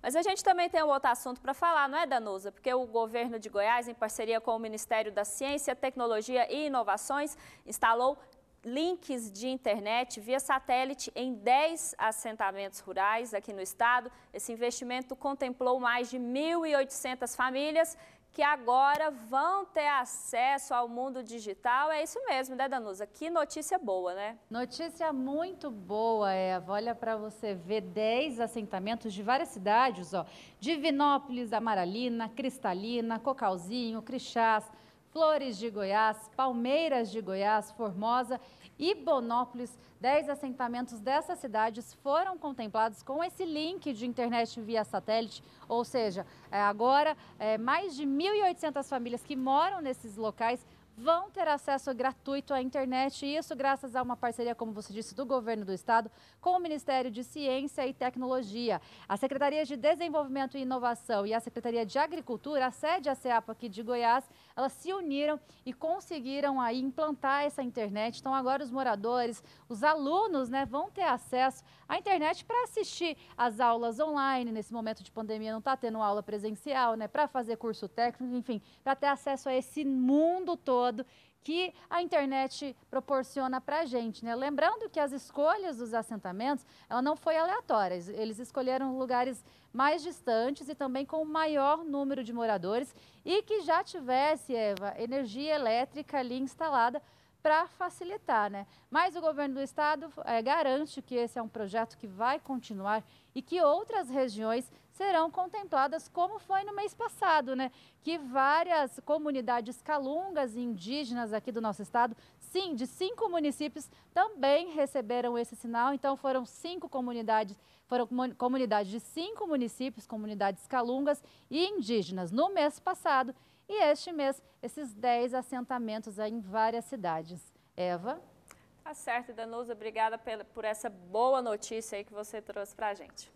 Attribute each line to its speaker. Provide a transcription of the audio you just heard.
Speaker 1: Mas a gente também tem um outro assunto para falar, não é, Danusa? Porque o governo de Goiás, em parceria com o Ministério da Ciência, Tecnologia e Inovações, instalou links de internet via satélite em 10 assentamentos rurais aqui no estado. Esse investimento contemplou mais de 1.800 famílias que agora vão ter acesso ao mundo digital. É isso mesmo, né, Danusa? Que notícia boa, né?
Speaker 2: Notícia muito boa, Eva. Olha para você ver 10 assentamentos de várias cidades, ó. Divinópolis, Amaralina, Cristalina, Cocalzinho, Crixás, Flores de Goiás, Palmeiras de Goiás, Formosa e Bonópolis. Dez assentamentos dessas cidades foram contemplados com esse link de internet via satélite, ou seja, é, agora é, mais de 1.800 famílias que moram nesses locais vão ter acesso gratuito à internet, e isso graças a uma parceria, como você disse, do governo do estado com o Ministério de Ciência e Tecnologia. A Secretaria de Desenvolvimento e Inovação e a Secretaria de Agricultura, a sede a CEAPA aqui de Goiás, elas se uniram e conseguiram aí implantar essa internet. Então agora os moradores, os alunos, né, vão ter acesso à internet para assistir as aulas online. Nesse momento de pandemia não está tendo aula presencial, né, para fazer curso técnico, enfim, para ter acesso a esse mundo todo todo que a internet proporciona para a gente. Né? Lembrando que as escolhas dos assentamentos ela não foi aleatória, eles escolheram lugares mais distantes e também com maior número de moradores e que já tivesse, Eva, energia elétrica ali instalada para facilitar, né? Mas o governo do estado é, garante que esse é um projeto que vai continuar e que outras regiões serão contempladas, como foi no mês passado, né? Que várias comunidades calungas e indígenas aqui do nosso estado, sim, de cinco municípios, também receberam esse sinal. Então foram cinco comunidades, foram comunidades de cinco municípios, comunidades calungas e indígenas no mês passado. E este mês, esses 10 assentamentos em várias cidades. Eva?
Speaker 1: Tá certo, Danusa. Obrigada por essa boa notícia aí que você trouxe para a gente.